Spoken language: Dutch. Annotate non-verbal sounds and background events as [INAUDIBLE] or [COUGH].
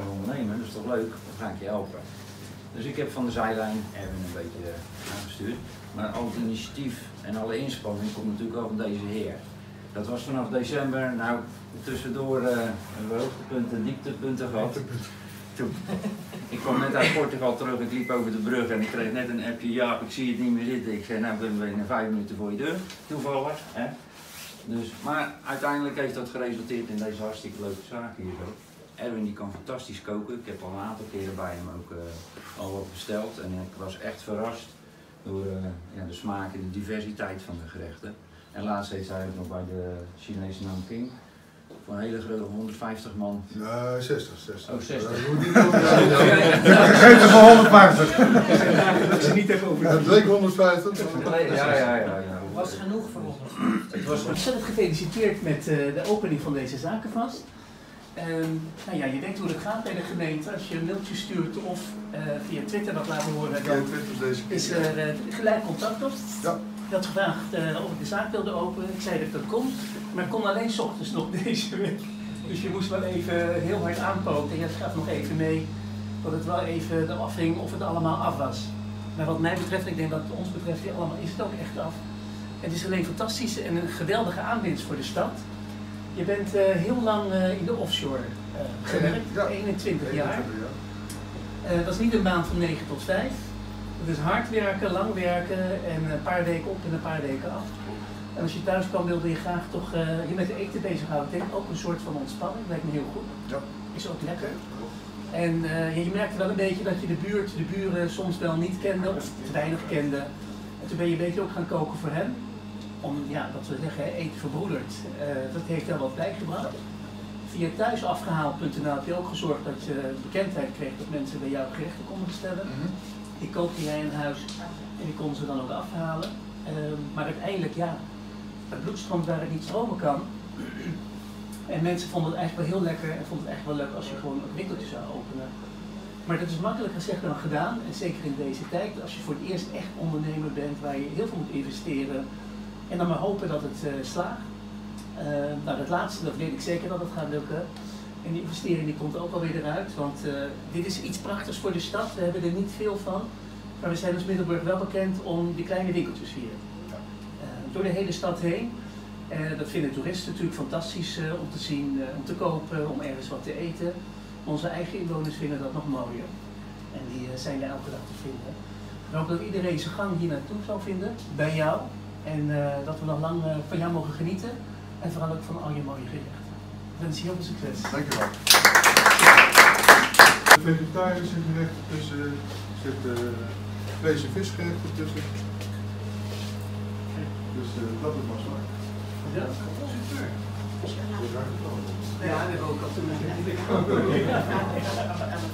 ondernemen, dat is toch leuk, dan ga ik je helpen. Dus ik heb van de zijlijn Erwin een beetje eh, aangestuurd. Maar al het initiatief en alle inspanning komt natuurlijk wel van deze heer. Dat was vanaf december, nou tussendoor uh, hebben we hoogtepunten en dieptepunten gehad. Toen, ik kwam net uit Portugal terug, ik liep over de brug en ik kreeg net een appje, ja ik zie het niet meer zitten. Ik zei, nou ben we in vijf minuten voor je deur, toevallig. Hè? Dus, maar uiteindelijk heeft dat geresulteerd in deze hartstikke leuke zaak hier zo. Erwin die kan fantastisch koken. Ik heb al een aantal keren bij hem ook uh, al wat besteld. En ik was echt verrast door uh, ja, de smaak en de diversiteit van de gerechten. En laatst heeft hij ook nog bij de Chinese Nanking voor een hele grote 150 man. Nee, 60, 60. Oh, 60. Geef hem maar 150. Dat ze niet even over. Het [LAUGHS] bleek 150. Ja, ja, ja. ja. Was genoeg voor ons. Het was Ontzettend gefeliciteerd met uh, de opening van deze zakenvast. Um, nou ja, je weet hoe het gaat bij de gemeente. Als je een mailtje stuurt of uh, via Twitter dat laten horen, dan is er uh, gelijk contact op. Ja. Ik had gevraagd of ik de zaak wilde openen. Ik zei dat dat komt, maar ik kon alleen s ochtends nog [LAUGHS] deze week. Dus je moest wel even heel hard aanpoken. Je gaat nog even mee dat het wel even eraf ging of het allemaal af was. Maar wat mij betreft, ik denk dat het ons betreft, allemaal is het ook echt af. Het is alleen fantastisch en een geweldige aanwinst voor de stad. Je bent uh, heel lang uh, in de offshore uh, gewerkt, ja. 21 jaar. dat is niet een baan van 9 tot 5. Het is hard werken, lang werken en een paar weken op en een paar weken af. En als je thuis kwam wilde je graag toch je met de eten bezighouden. Ik denk ook een soort van ontspanning, lijkt me heel goed. Ja. Is ook lekker. En je merkte wel een beetje dat je de buurt, de buren soms wel niet kende of te weinig kende. En toen ben je een beetje ook gaan koken voor hen om, ja, dat we zeggen, eten verbroederd. Uh, dat heeft wel wat bijgebracht. Via thuisafgehaald.nl heb je ook gezorgd dat je bekendheid kreeg dat mensen bij jou gerechten konden bestellen. Mm -hmm. Die kookte jij in huis en die konden ze dan ook afhalen. Uh, maar uiteindelijk, ja, het bloed stroomt waar het niet stromen kan. En mensen vonden het eigenlijk wel heel lekker en vonden het echt wel leuk als je gewoon een winkeltje zou openen. Maar dat is makkelijker gezegd dan gedaan. En zeker in deze tijd, als je voor het eerst echt ondernemer bent waar je heel veel moet investeren, en dan maar hopen dat het uh, slaagt. Uh, nou, dat laatste, dat weet ik zeker dat het gaat lukken. En die investering die komt ook alweer eruit, want uh, dit is iets prachtigs voor de stad. We hebben er niet veel van. Maar we zijn als Middelburg wel bekend om die kleine winkeltjes hier. door de hele stad heen. dat vinden toeristen natuurlijk fantastisch om te zien, om te kopen, om ergens wat te eten. Onze eigen inwoners vinden dat nog mooier. En die zijn er elke dag te vinden. Ik hoop dat iedereen zijn gang hier naartoe zal vinden, bij jou. En uh, dat we nog lang uh, van jou mogen genieten. En vooral ook van al je mooie gerechten. Ik wens je heel veel succes. Dankjewel. De vegetarische gerechten tussen, er zitten vlees- en visgerechten tussen. Dus uh, dat is maar smaak. Ja, super. Ja, dat ook al toen. [LAUGHS]